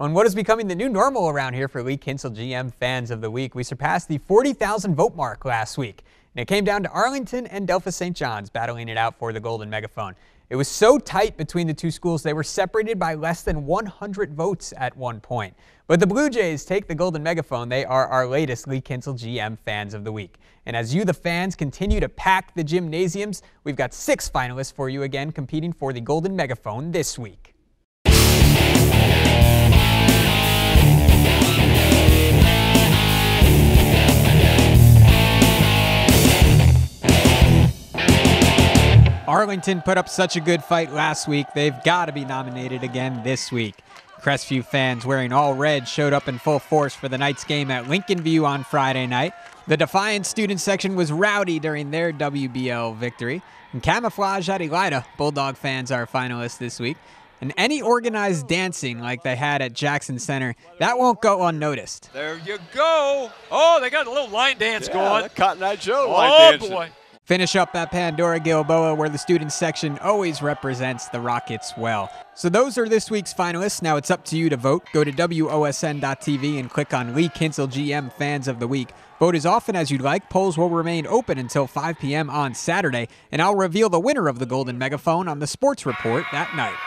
On what is becoming the new normal around here for Lee Kinstle GM fans of the week, we surpassed the 40,000 vote mark last week. And it came down to Arlington and Delphos St. John's battling it out for the Golden Megaphone. It was so tight between the two schools, they were separated by less than 100 votes at one point. But the Blue Jays take the Golden Megaphone. They are our latest Lee Kinstle GM fans of the week. And as you, the fans, continue to pack the gymnasiums, we've got six finalists for you again competing for the Golden Megaphone this week. Arlington put up such a good fight last week, they've got to be nominated again this week. Crestview fans wearing all red showed up in full force for the night's game at Lincolnview on Friday night. The Defiant student section was rowdy during their WBL victory. And Camouflage at Elida, Bulldog fans are finalists this week. And any organized dancing like they had at Jackson Center, that won't go unnoticed. There you go. Oh, they got a little line dance yeah, going. Cotton Eye Joe oh, line oh, dancing. boy. Finish up at Pandora Gilboa, where the student section always represents the Rockets well. So those are this week's finalists. Now it's up to you to vote. Go to WOSN.TV and click on Lee Kinstle GM Fans of the Week. Vote as often as you'd like. Polls will remain open until 5 p.m. on Saturday, and I'll reveal the winner of the Golden Megaphone on the Sports Report that night.